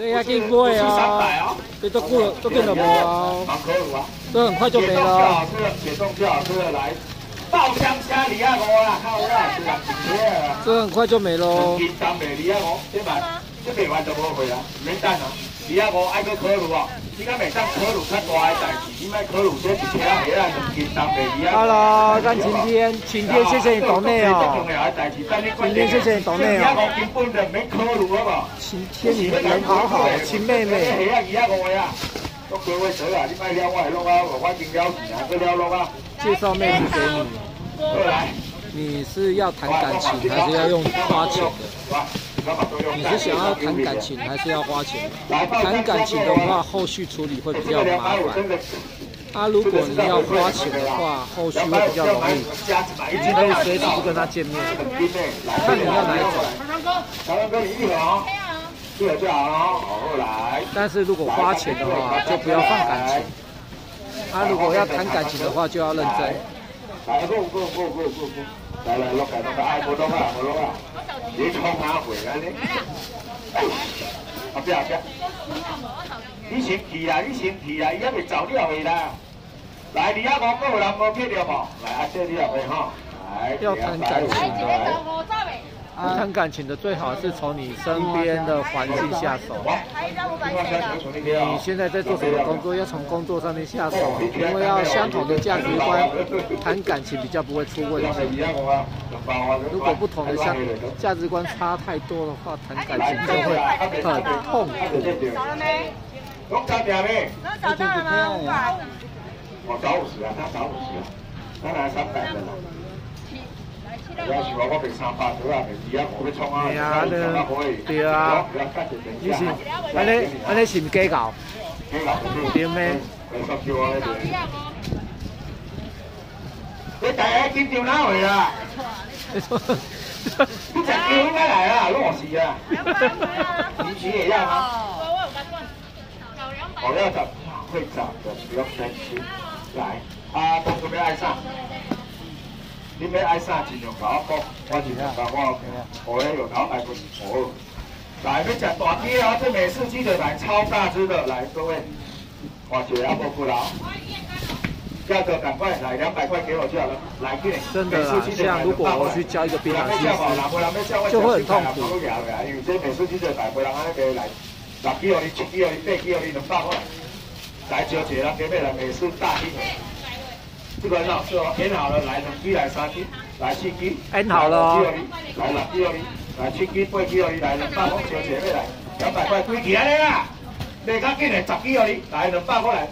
你要去买啊！你都过了，都变了没啊？这很快就没了。解冻就好吃了，来爆香虾李亚五啦，靠啦，是啊，这很快就没喽。金丹美李亚五，这卖这卖完就无回啦，免等啊。李亚五爱你敢袂当烤炉较大的代志，车。Hello，咱晴天，晴天谢谢你懂内哦。晴天谢谢你懂内哦。根本就免烤炉好不？晴天你人好好，晴妹妹。都几位水啊！你我啊，我已经了钱啊，去了录啊。介绍妹子给你。过来。你是要谈感情还是要用花钱的？你是想要谈感情还是要花钱？谈感情的话，后续处理会比较麻烦。啊，如果你要花钱的话，后续会比较容易，可以随时跟他见面。看你要哪一种。但是如果花钱的话，就不要放感情。他如果要谈感情的话，就要认真。来，过过过过过过，来来，落来落来，哎，不落啊，不落啊，你冲哪回啊你？啊，不要不要。你先去啦，你先去啦，伊还未走了去啦。来，你阿讲有人无去着无？来，阿姐你也会哈。来，要谈感情。谈感情的最好是从你身边的环境下手。你现在在做什么工作？要从工作上面下手，因为要相同的价值观，谈感情比较不会出问题。如果不同的相价值观差太多的话，谈感情就会很痛苦。找了没？我找到了吗？我找五十啊，他找五十啊，他拿三百的了。对啊，对啊，你是，安尼安尼是唔计较？对咩？你第一见到哪位啊？你只叫应该来啊，罗氏啊。你几也要吗？我要找会长的，不要担心。来，啊，同学们爱上。你要爱啥尽量甲我讲，我尽量甲我，我也有老爱不哦。来，要吃大鸡啊，这美式鸡腿来超大只的，来各位，我绝阿伯不劳，价格赶快来两百块给我就好了，来给你。真的啦，像如果我去交一个槟榔西施，就会很痛苦。因为这美式鸡腿排不人安尼卖来，十几号你七几号你八几号你两百块，来招一个人给买来美式大鸡腿。这个很好吃哦，腌好了，来两支，来三支，来四支，腌好了哦，来六支哦，来七支、八支哦，来两百块，小姐妹来，两百块，贵起来啦，卖较紧来十支哦，来两百块来。